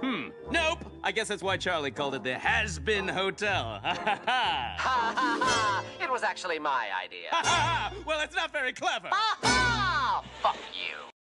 Hmm. Nope. I guess that's why Charlie called it the Hazbin Hotel. Ha ha ha. Ha ha ha! It was actually my idea. Ha ha ha. Well, it's not very clever. Ha ha!